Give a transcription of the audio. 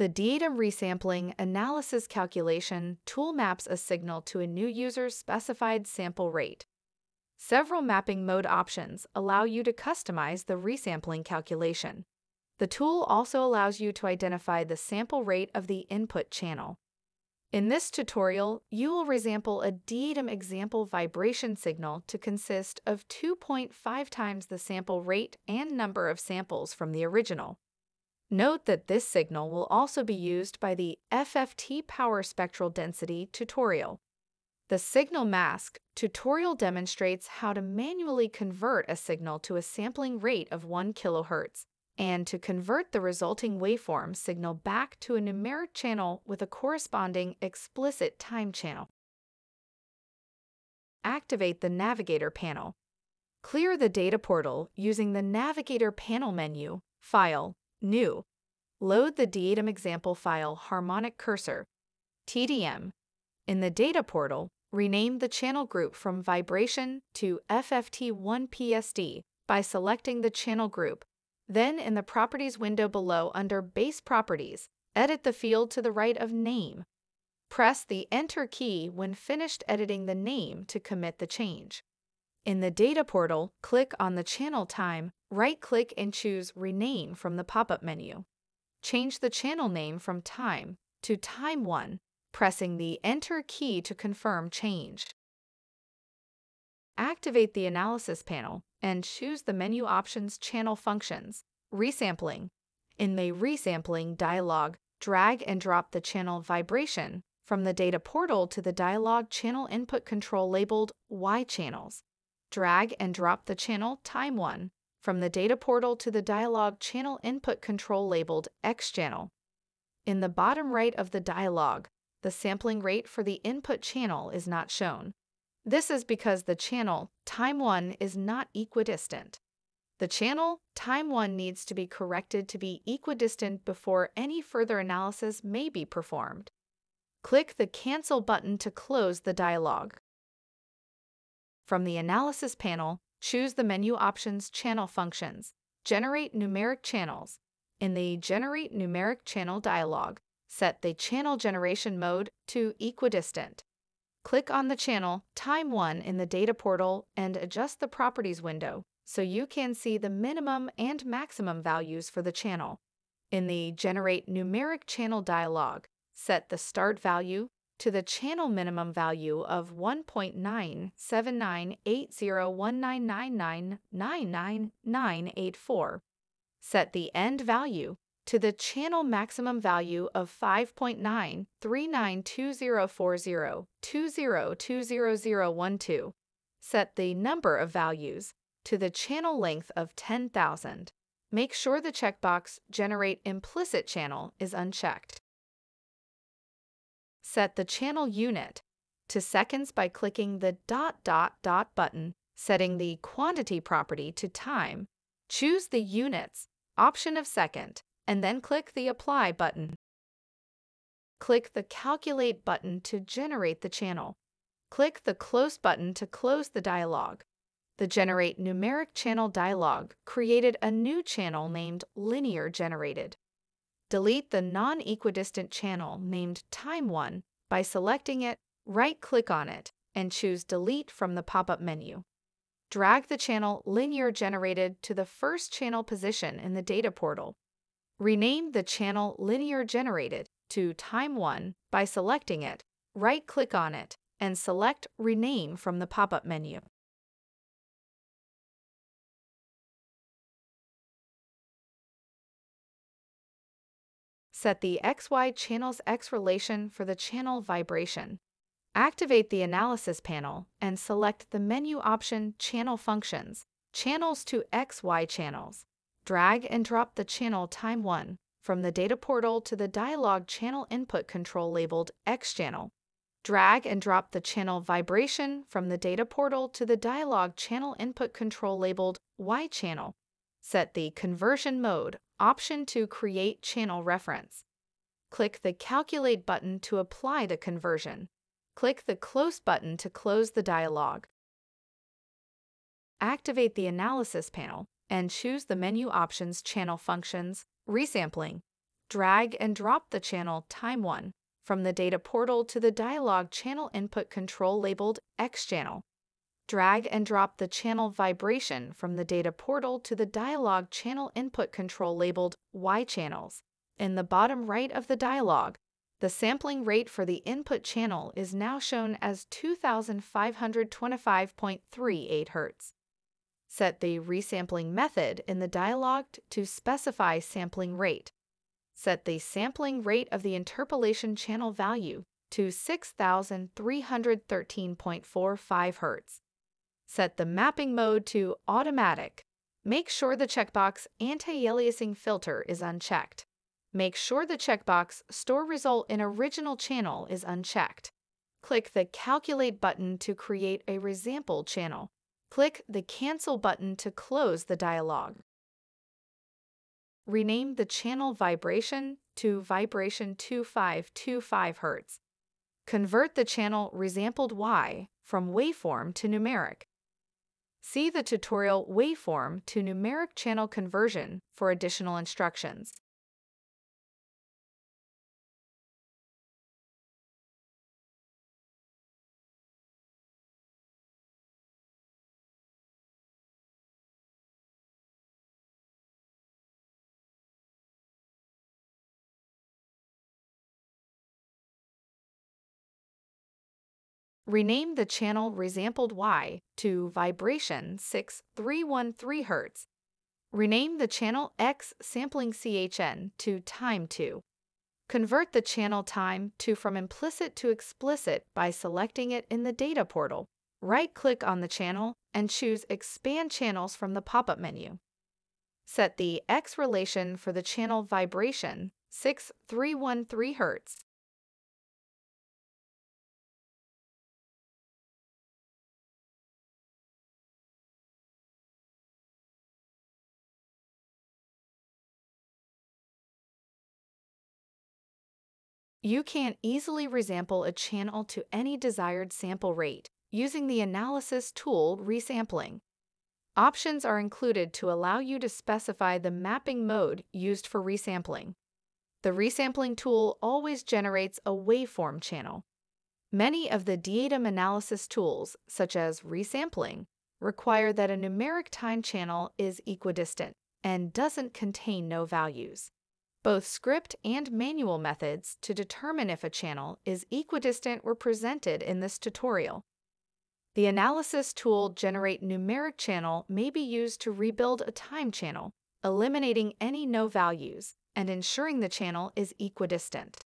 The DIAdem resampling analysis calculation tool maps a signal to a new user's specified sample rate. Several mapping mode options allow you to customize the resampling calculation. The tool also allows you to identify the sample rate of the input channel. In this tutorial, you will resample a DIAdem example vibration signal to consist of 2.5 times the sample rate and number of samples from the original. Note that this signal will also be used by the FFT power spectral density tutorial. The signal mask tutorial demonstrates how to manually convert a signal to a sampling rate of 1 kHz and to convert the resulting waveform signal back to a numeric channel with a corresponding explicit time channel. Activate the Navigator panel. Clear the data portal using the Navigator panel menu, File, New. Load the DIAdem example file Harmonic Cursor, TDM. In the data portal, rename the channel group from Vibration to FFT1PSD by selecting the channel group then in the Properties window below under Base Properties, edit the field to the right of Name. Press the Enter key when finished editing the name to commit the change. In the Data portal, click on the channel time, right-click and choose Rename from the pop-up menu. Change the channel name from Time to Time 1, pressing the Enter key to confirm change. Activate the Analysis panel and choose the menu options Channel Functions, Resampling. In the Resampling dialog, drag and drop the channel Vibration from the data portal to the dialog channel input control labeled Y channels. Drag and drop the channel Time 1 from the data portal to the dialog channel input control labeled X channel. In the bottom right of the dialog, the sampling rate for the input channel is not shown. This is because the channel, time 1, is not equidistant. The channel, time 1, needs to be corrected to be equidistant before any further analysis may be performed. Click the Cancel button to close the dialog. From the Analysis panel, choose the menu options Channel Functions, Generate Numeric Channels. In the Generate Numeric Channel dialog, set the channel generation mode to equidistant. Click on the channel Time 1 in the Data portal and adjust the Properties window so you can see the minimum and maximum values for the channel. In the Generate Numeric Channel dialog, set the start value to the channel minimum value of 1.9798019999984. Set the end value to the channel maximum value of 5.939204020200012. Set the number of values to the channel length of 10,000. Make sure the checkbox Generate Implicit Channel is unchecked. Set the channel unit to seconds by clicking the dot dot dot button, setting the quantity property to time. Choose the units option of second and then click the Apply button. Click the Calculate button to generate the channel. Click the Close button to close the dialog. The Generate Numeric Channel dialog created a new channel named Linear Generated. Delete the non-equidistant channel named Time 1 by selecting it, right-click on it, and choose Delete from the pop-up menu. Drag the channel Linear Generated to the first channel position in the data portal Rename the channel Linear Generated to Time 1 by selecting it, right-click on it, and select Rename from the pop-up menu. Set the XY channel's X relation for the channel vibration. Activate the Analysis panel and select the menu option Channel Functions, Channels to XY Channels. Drag and drop the channel Time 1 from the data portal to the dialog channel input control labeled X channel. Drag and drop the channel vibration from the data portal to the dialog channel input control labeled Y channel. Set the conversion mode option to create channel reference. Click the Calculate button to apply the conversion. Click the Close button to close the dialog. Activate the Analysis panel and choose the menu options Channel Functions, Resampling. Drag and drop the channel Time 1 from the data portal to the dialog channel input control labeled X channel. Drag and drop the channel vibration from the data portal to the dialog channel input control labeled Y channels. In the bottom right of the dialog, the sampling rate for the input channel is now shown as 2525.38 Hz. Set the resampling method in the dialog to specify sampling rate. Set the sampling rate of the interpolation channel value to 6313.45 Hz. Set the mapping mode to automatic. Make sure the checkbox anti-aliasing filter is unchecked. Make sure the checkbox Store Result in Original Channel is unchecked. Click the Calculate button to create a resample channel. Click the Cancel button to close the dialog. Rename the channel vibration to Vibration 2525 Hz. Convert the channel Resampled Y from waveform to numeric. See the tutorial Waveform to Numeric Channel Conversion for additional instructions. Rename the channel Resampled Y to Vibration 6313 Hz. Rename the channel X Sampling CHN to Time 2. Convert the channel time to from implicit to explicit by selecting it in the data portal. Right-click on the channel and choose Expand Channels from the pop-up menu. Set the X relation for the channel vibration 6313 Hz. You can easily resample a channel to any desired sample rate using the analysis tool resampling. Options are included to allow you to specify the mapping mode used for resampling. The resampling tool always generates a waveform channel. Many of the DIAdem analysis tools, such as resampling, require that a numeric time channel is equidistant and doesn't contain no values. Both script and manual methods to determine if a channel is equidistant were presented in this tutorial. The analysis tool Generate Numeric Channel may be used to rebuild a time channel, eliminating any no values and ensuring the channel is equidistant.